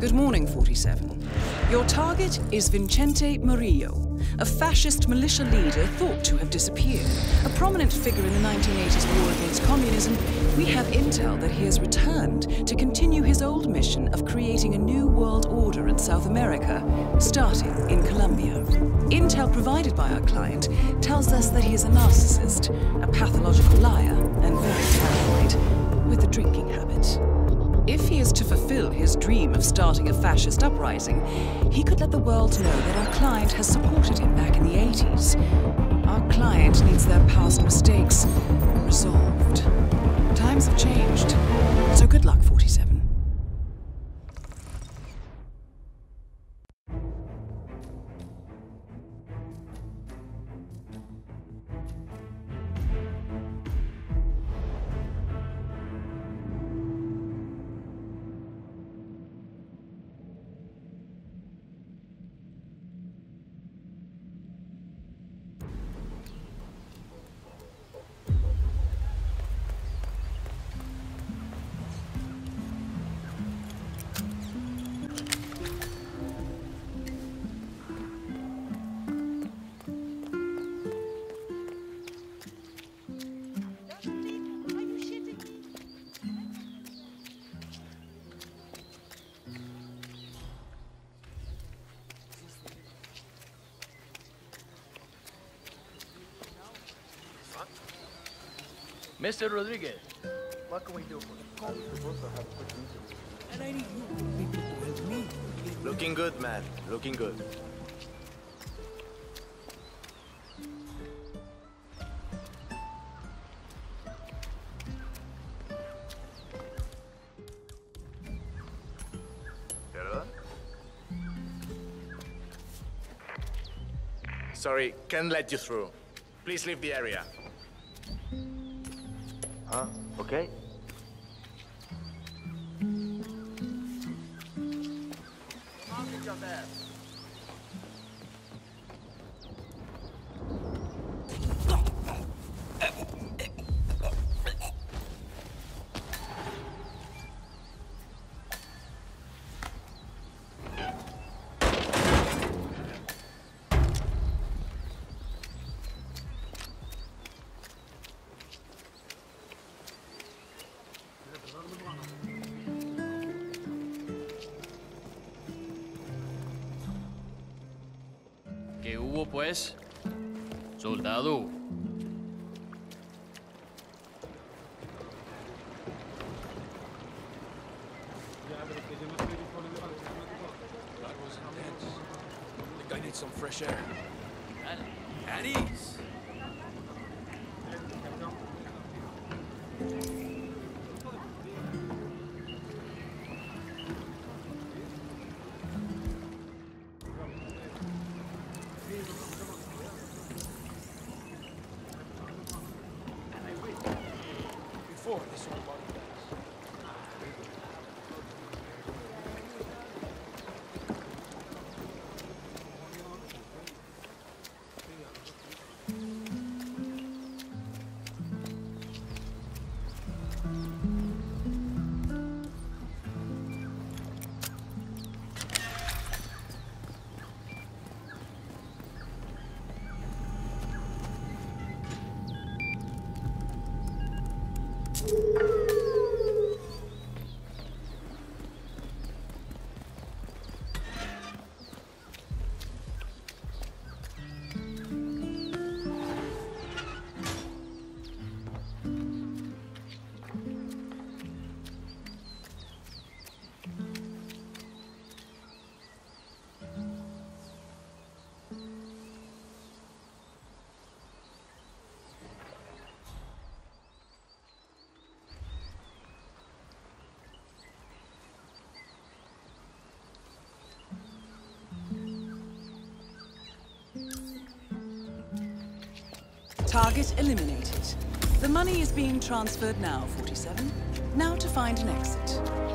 Good morning, 47. Your target is Vincente Murillo, a fascist militia leader thought to have disappeared. A prominent figure in the 1980s war against communism, we have intel that he has returned to continue his old mission of creating a new world order in South America, starting in Colombia. Intel provided by our client tells us that he is a narcissist, a pathological liar, and very paranoid, with a drinking habit. If he is to fulfill his dream of starting a fascist uprising, he could let the world know that our client has supported him back in the 80s. Our client needs their past mistakes resolved. Mr. Rodriguez, what can we do for you? And I need you people to help me. Looking good, man. Looking good. Perdón? Sorry, can't let you through. Please leave the area. Huh? Okay. ¿Qué hubo, pues? Soldado. some fresh air. At ease. Before this all about this. Target eliminated. The money is being transferred now, 47. Now to find an exit.